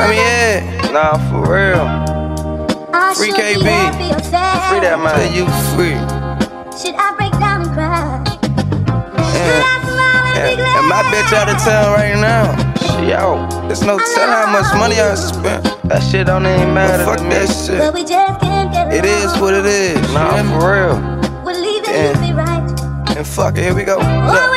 I mean, yeah. Nah, for real. Free KB. Free that man. Tell you free. Should I break down and cry? Yeah. And, and my bitch out of town right now. She out. There's no telling how much money I spent. That shit don't even matter. But fuck that shit. But we just can't get It is what it is. Nah, for real. We're leaving Yeah. be right. And fuck it, here we go. Look.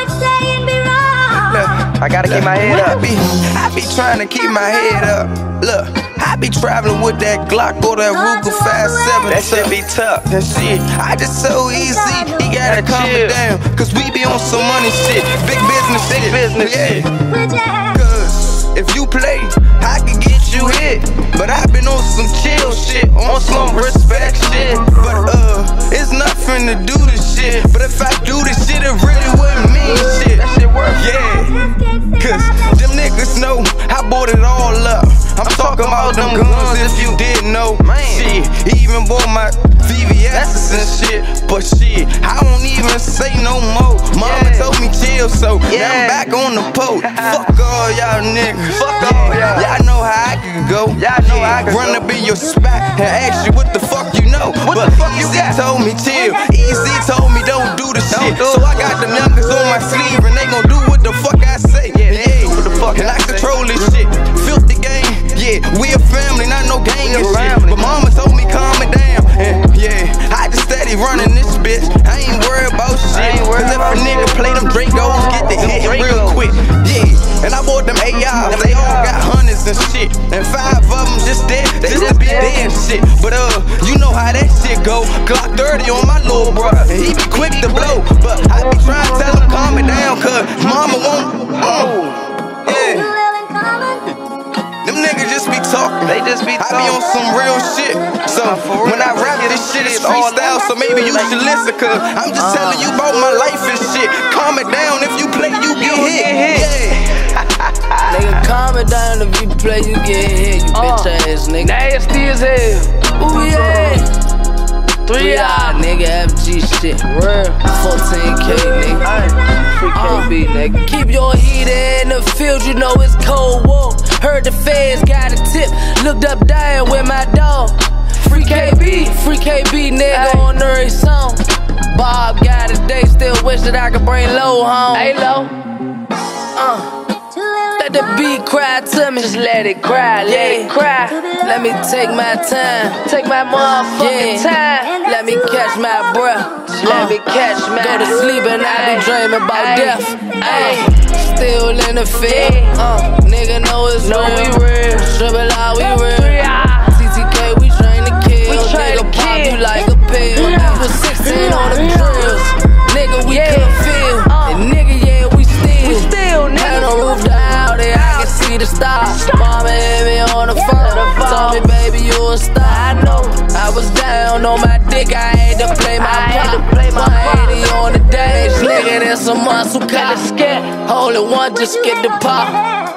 I gotta keep my head up. I be, I be trying to keep my head up. Look, I be traveling with that Glock or that Ruger 57. That shit be tough. That shit, I just so easy. You gotta calm it down. Cause we be on some money shit. Big business Big business yeah. We're just Cause if you play, I can get you hit. But i been on some chill shit, on some respect shit. But uh, it's nothing to do niggas know I bought it all up. I'm talking about them guns if you didn't know. Shit, he even bought my VVS's and shit. But shit, I don't even say no more. Mama told me chill, so now I'm back on the post. Fuck all y'all niggas. Fuck all y'all. Y'all know how I can go. Y'all know how I can Run up in your spot and ask you what the fuck you know. What but the fuck Easy told me chill. Easy told me don't do the shit. Do So I got them youngers on my sleeve and they gon' do what the fuck I say. I bought them They all got hundreds and shit. And five of them just dead, just to be dead and shit. But uh, you know how that shit go. Glock 30 on my little brother. And he be quick to blow. But I be trying to tell him calm it down. Cause mama won't. Uh, too yeah. little in common. Them niggas just be talking. They just be talking. I be on some real shit. So when I rap this shit, it's freestyle. So maybe you should listen, cause I'm just telling you about my life and shit. Calm it down. If you play, you get hit. Yeah. Nigga, calm it down if you get hit, you bitch ass nigga. Nasty as hell. Ooh yeah. Three eye nigga, FG shit. Real. 14K nigga. Free KB, nigga. Keep your heat in the field, you know it's cold war. Heard the feds got a tip, looked up dying with my dog. Free KB, free KB nigga Ay. on every song. Bob got a day, still wish that I could bring low home. Hey, low. Uh, let the beat cry to me. Just let it cry, let Yeah. it cry. Let me take my time. Take my motherfucking Yeah. time. Let me catch my breath. Just let me catch my Go to sleep and I be dreaming about Ay. death. Ay. Still in the field. Uh, nigga know it's Know real. we real. Triple R, we real. TTK, we train to kill. We train nigga pop you like a pill. We was 16 on the drills. On my dick, I had to play my part. to play my part. 180 on the dash, nigga, that's a muscle car. Only one just get the pop.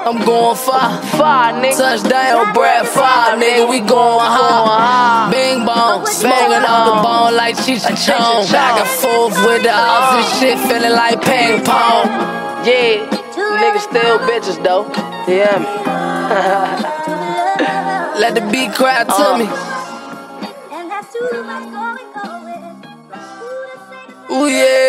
I'm going far. Fire, nigga. Touchdown, Brad Fire, nigga, we going hard. Bing bong, smoking on the bone like Cheech and Chong. Cheech and Chong. Back and forth with the office shit, feeling like ping pong. Yeah. Niggas still bitches, though. Yeah, me? Let the beat cry to Uh. me. Ooh yeah.